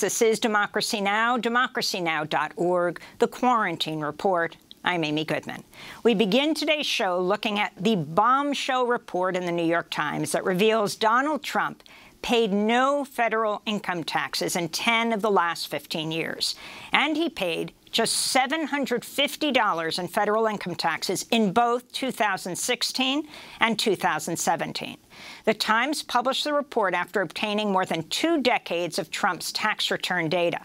This is Democracy Now!, democracynow.org, The Quarantine Report. I'm Amy Goodman. We begin today's show looking at the bombshell report in the New York Times that reveals Donald Trump paid no federal income taxes in 10 of the last 15 years. And he paid just $750 in federal income taxes in both 2016 and 2017. The Times published the report after obtaining more than two decades of Trump's tax return data.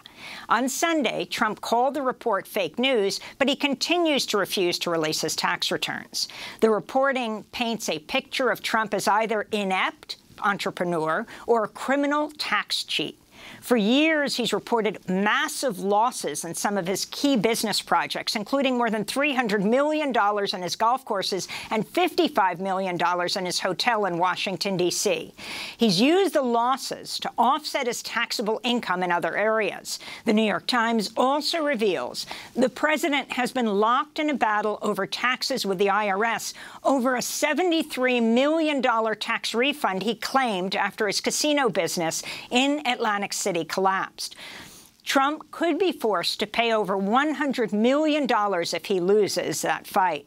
On Sunday, Trump called the report fake news, but he continues to refuse to release his tax returns. The reporting paints a picture of Trump as either inept entrepreneur or a criminal tax cheat. For years, he's reported massive losses in some of his key business projects, including more than $300 million in his golf courses and $55 million in his hotel in Washington, D.C. He's used the losses to offset his taxable income in other areas. The New York Times also reveals the president has been locked in a battle over taxes with the IRS over a $73 million tax refund he claimed after his casino business in Atlantic City collapsed. Trump could be forced to pay over $100 million if he loses that fight.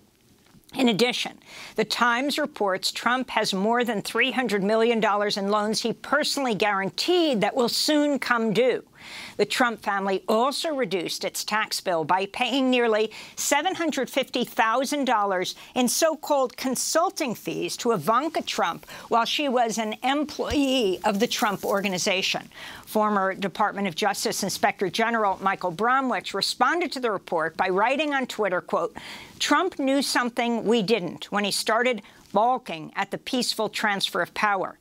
In addition, the Times reports Trump has more than $300 million in loans he personally guaranteed that will soon come due. The Trump family also reduced its tax bill by paying nearly $750,000 in so-called consulting fees to Ivanka Trump while she was an employee of the Trump Organization. Former Department of Justice Inspector General Michael Bromwich responded to the report by writing on Twitter, quote, Trump knew something we didn't when he started balking at the peaceful transfer of power.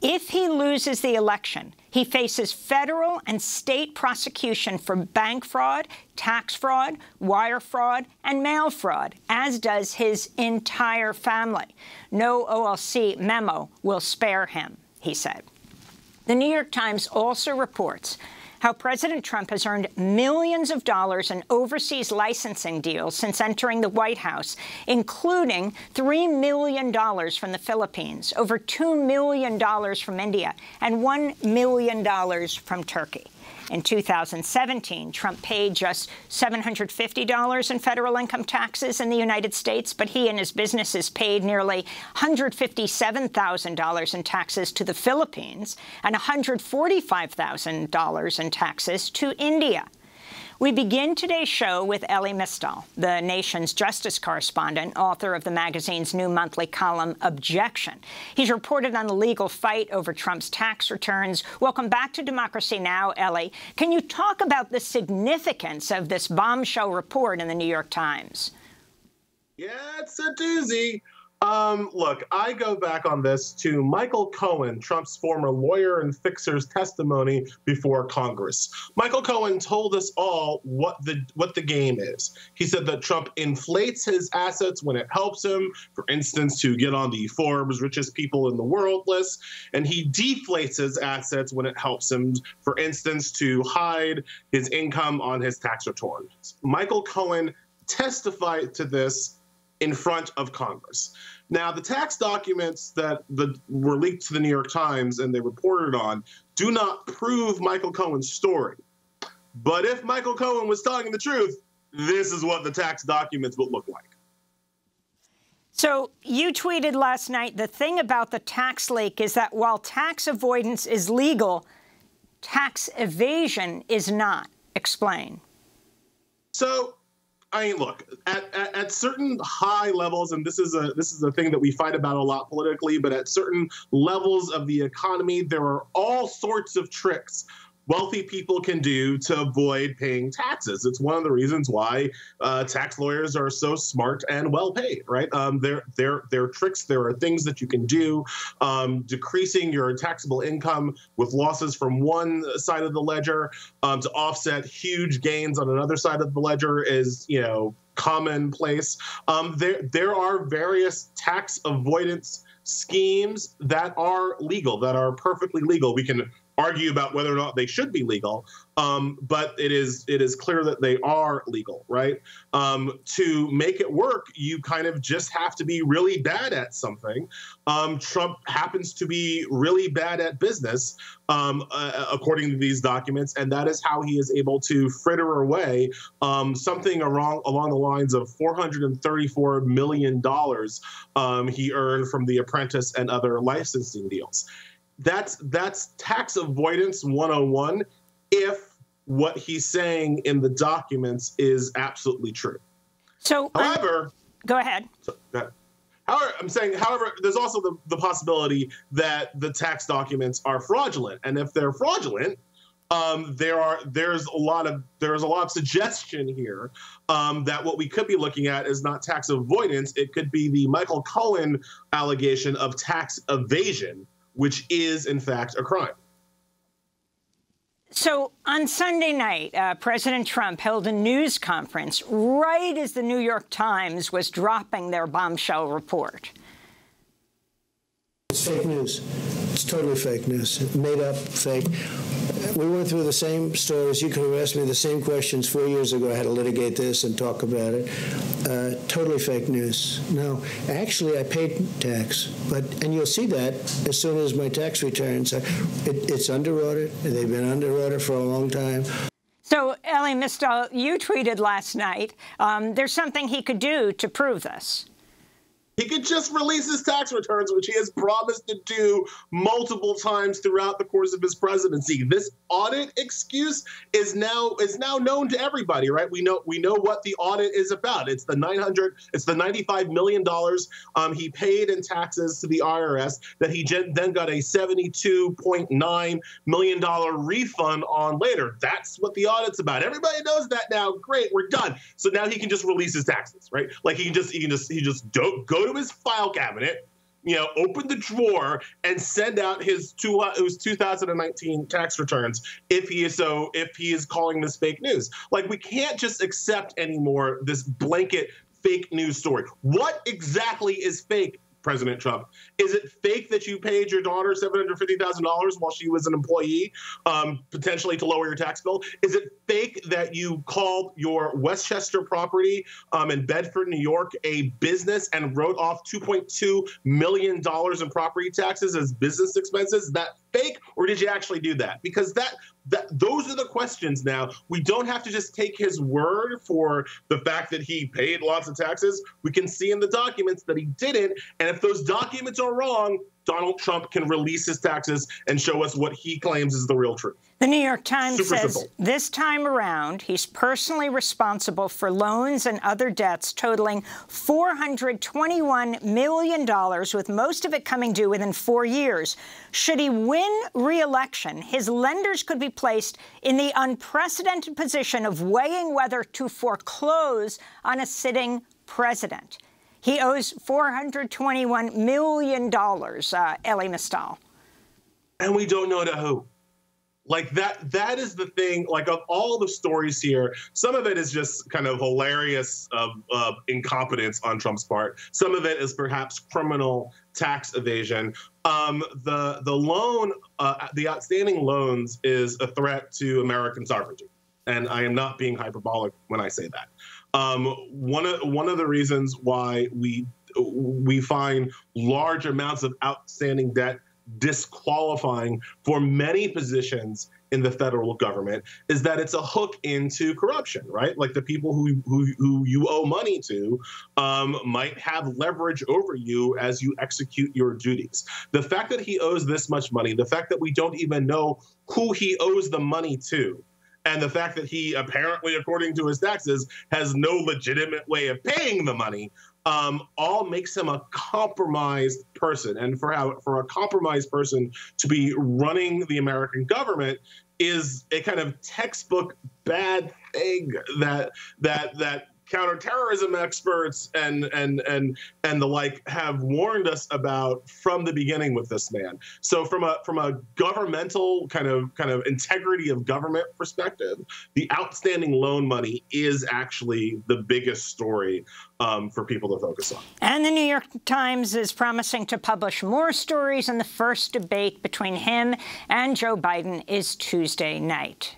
If he loses the election, he faces federal and state prosecution for bank fraud, tax fraud, wire fraud, and mail fraud, as does his entire family. No OLC memo will spare him, he said. The New York Times also reports how President Trump has earned millions of dollars in overseas licensing deals since entering the White House, including $3 million from the Philippines, over $2 million from India, and $1 million from Turkey. In 2017, Trump paid just $750 in federal income taxes in the United States, but he and his businesses paid nearly $157,000 in taxes to the Philippines and $145,000 in taxes to India. We begin today's show with Elie Mystal, the nation's justice correspondent, author of the magazine's new monthly column, Objection. He's reported on the legal fight over Trump's tax returns. Welcome back to Democracy Now!, Elie. Can you talk about the significance of this bombshell report in the New York Times? Yeah, it's a doozy. Um, look, I go back on this to Michael Cohen, Trump's former lawyer and fixer's testimony before Congress. Michael Cohen told us all what the what the game is. He said that Trump inflates his assets when it helps him, for instance, to get on the Forbes richest people in the world list, and he deflates his assets when it helps him, for instance, to hide his income on his tax returns. Michael Cohen testified to this in front of Congress. Now, the tax documents that the, were leaked to the New York Times and they reported on do not prove Michael Cohen's story. But if Michael Cohen was telling the truth, this is what the tax documents would look like. So you tweeted last night, the thing about the tax leak is that while tax avoidance is legal, tax evasion is not. Explain. So I mean, look at, at, at, certain high levels, and this is a this is a thing that we fight about a lot politically. But at certain levels of the economy, there are all sorts of tricks wealthy people can do to avoid paying taxes. It's one of the reasons why uh, tax lawyers are so smart and well paid, right? Um, there, there, there are tricks. There are things that you can do. Um, decreasing your taxable income with losses from one side of the ledger um, to offset huge gains on another side of the ledger is, you know, commonplace. Um, there, there are various tax avoidance schemes that are legal, that are perfectly legal. We can argue about whether or not they should be legal. Um, but it is it is clear that they are legal, right? Um, to make it work, you kind of just have to be really bad at something. Um, Trump happens to be really bad at business, um, uh, according to these documents, and that is how he is able to fritter away um, something along along the lines of 434 million dollars um, he earned from The Apprentice and other licensing deals that's that's tax avoidance 101 if what he's saying in the documents is absolutely true. So, however, um, go ahead. So, however, I'm saying, however, there's also the, the possibility that the tax documents are fraudulent, and if they're fraudulent, um, there are there's a lot of there's a lot of suggestion here um, that what we could be looking at is not tax avoidance; it could be the Michael Cohen allegation of tax evasion which is, in fact, a crime. So on Sunday night, uh, President Trump held a news conference right as the New York Times was dropping their bombshell report. It's fake news. It's totally fake news. Made up, fake. We went through the same stories. You could have asked me the same questions four years ago. I had to litigate this and talk about it. Uh, totally fake news. No, actually, I paid tax, but and you'll see that as soon as my tax returns. It, it's under audit. They've been under audit for a long time. So, Elie Mystal, you tweeted last night. Um, there's something he could do to prove this. He could just release his tax returns, which he has promised to do multiple times throughout the course of his presidency. This audit excuse is now is now known to everybody, right? We know we know what the audit is about. It's the 900, it's the 95 million dollars um, he paid in taxes to the IRS that he then got a 72.9 million dollar refund on later. That's what the audit's about. Everybody knows that now. Great, we're done. So now he can just release his taxes, right? Like he can just he can just he just don't go to his file cabinet, you know, open the drawer and send out his two uh, his 2019 tax returns if he is so if he is calling this fake news. Like we can't just accept anymore this blanket fake news story. What exactly is fake? President Trump. Is it fake that you paid your daughter $750,000 while she was an employee, um, potentially to lower your tax bill? Is it fake that you called your Westchester property um, in Bedford, New York, a business and wrote off $2.2 million in property taxes as business expenses? Is that fake, or did you actually do that? Because that those are the questions now. We don't have to just take his word for the fact that he paid lots of taxes. We can see in the documents that he didn't. And if those documents are wrong, Donald Trump can release his taxes and show us what he claims is the real truth. The New York Times Super says simple. this time around, he's personally responsible for loans and other debts totaling $421 million, with most of it coming due within four years. Should he win re-election, his lenders could be placed in the unprecedented position of weighing whether to foreclose on a sitting president. He owes $421 million, uh, Elie Mystal. And we don't know to who. Like that, that is the thing. Like of all the stories here, some of it is just kind of hilarious of incompetence on Trump's part. Some of it is perhaps criminal tax evasion. Um, the the loan, uh, the outstanding loans, is a threat to American sovereignty, and I am not being hyperbolic when I say that. Um, one of one of the reasons why we we find large amounts of outstanding debt disqualifying for many positions in the federal government is that it's a hook into corruption, right? Like the people who who, who you owe money to um, might have leverage over you as you execute your duties. The fact that he owes this much money, the fact that we don't even know who he owes the money to, and the fact that he apparently, according to his taxes, has no legitimate way of paying the money, um, all makes him a compromised person. And for how, for a compromised person to be running the American government is a kind of textbook bad thing that that that counterterrorism experts and and and and the like have warned us about from the beginning with this man. So from a from a governmental kind of kind of integrity of government perspective, the outstanding loan money is actually the biggest story um, for people to focus on. And the New York Times is promising to publish more stories, and the first debate between him and Joe Biden is Tuesday night.